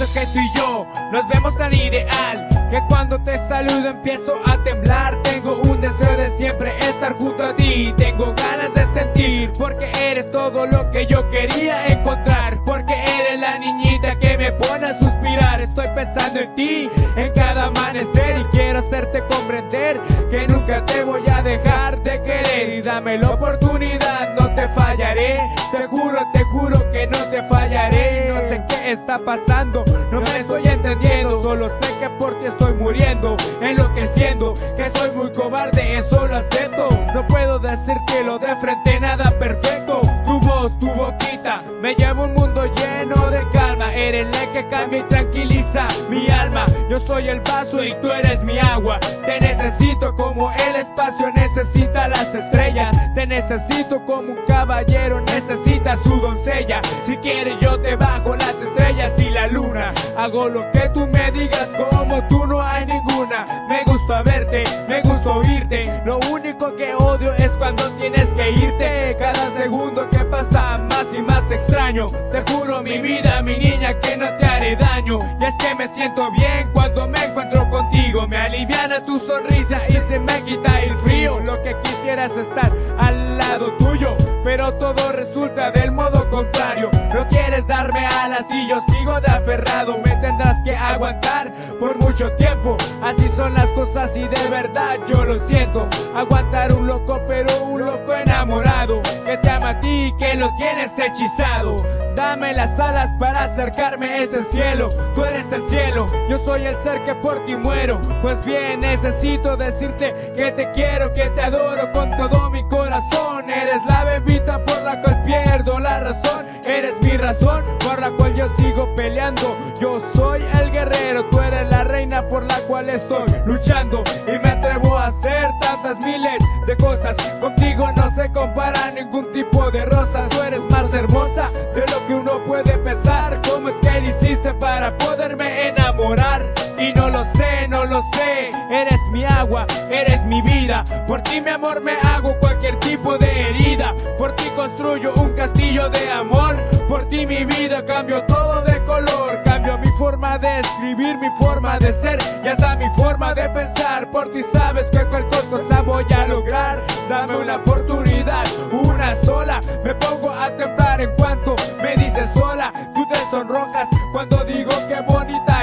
Que tú y yo nos vemos tan ideal Que cuando te saludo empiezo a temblar. Tengo un deseo de siempre estar junto a ti Tengo ganas de sentir Porque eres todo lo que yo quería encontrar Porque eres la niñita que me pone a suspirar. Estoy pensando en ti en cada amanecer Y quiero hacerte comprender Que nunca te voy a dejar de querer Y dame la oportunidad, No sé qué está pasando, no me estoy entendiendo Solo sé que por ti estoy muriendo. Enloqueciendo, que soy muy cobarde, eso lo acepto. No puedo decirte lo de frente, nada perfecto. Tu voz, tu boquita, me lleva un mundo lleno Eres que cambia y tranquiliza mi alma. Yo soy el vaso y tú eres mi agua. Te necesito como el espacio necesita las estrellas. Te necesito como un caballero necesita su doncella. Si quieres yo te bajo las estrellas y la luna. Hago lo que tú me digas como tú no hay ninguna. Me gusta verte, me gusta oírte. Lo único que odio es cuando tienes que irte. Cada segundo que pasa más y más te extraño. Te juro mi vida, mi niña que no te haré daño. Y es que me siento bien cuando me encuentro contigo. Me aliviana tu sonrisa y se me quita el frío. Lo que quisieras estar al lado tuyo Pero todo resulta del modo contrario. No quieres darme alas y yo sigo de aferrado. Me tendrás que aguantar por mucho tiempo. Así son las cosas y de verdad yo lo siento. Aguantar un loco pero un loco enamorado. Que te ama a ti que lo tienes hechizado Dame las alas para acercarme a ese cielo. Tú eres el cielo, yo soy el ser que por ti muero. Pues bien, necesito decirte que te quiero, que te adoro con todo mi corazón. Eres la bebita por la cual pierdo la razón. Eres mi razón por la cual yo sigo peleando. Yo soy el guerrero, tú eres la reina por la cual estoy luchando. Y me atrevo a hacer tantas miles de cosas. Contigo no se compara poderme enamorar? Y no lo sé, no lo sé. Eres mi agua, eres mi vida. Por ti mi amor me hago cualquier tipo de herida. Por ti construyo un castillo de amor. Por ti mi vida cambio todo de color. Cambio mi forma de escribir, mi forma de ser. Y hasta mi forma de pensar. Por ti sabes que cualquier cosa voy a lograr. Dame una oportunidad, una sola. Me pongo a temblar en cuanto me dices sola. Tú te sonrojas cuando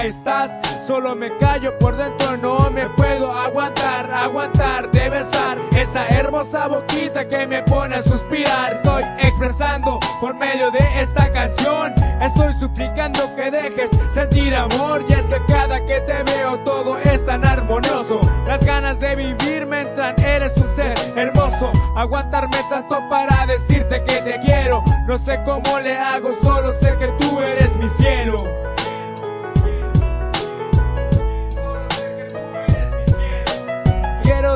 estás. Solo me callo por dentro, no me puedo aguantar Aguantar de besar esa hermosa boquita que me pone a suspirar. Estoy expresando por medio de esta canción. Estoy suplicando que dejes sentir amor. Y es que cada que te veo todo es tan armonioso. Las ganas de vivir me entran, eres un ser hermoso. Aguantarme tanto para decirte que te quiero. No sé cómo le hago, solo sé que tú eres mi cielo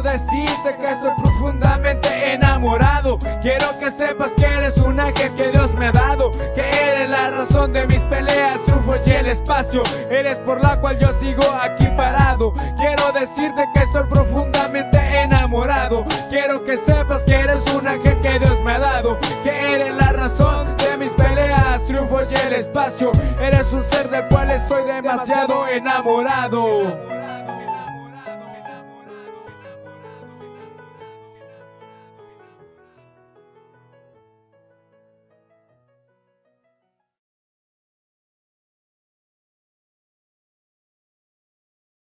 Quiero decirte que estoy profundamente enamorado. Quiero que sepas que eres un ángel que Dios me ha dado Que eres la razón de mis peleas, triunfos y el espacio. Eres por la cual yo sigo aquí parado. Quiero decirte que estoy profundamente enamorado. Quiero que sepas que eres un ángel que Dios me ha dado Que eres la razón de mis peleas, triunfos y el espacio. Eres un ser del cual estoy demasiado enamorado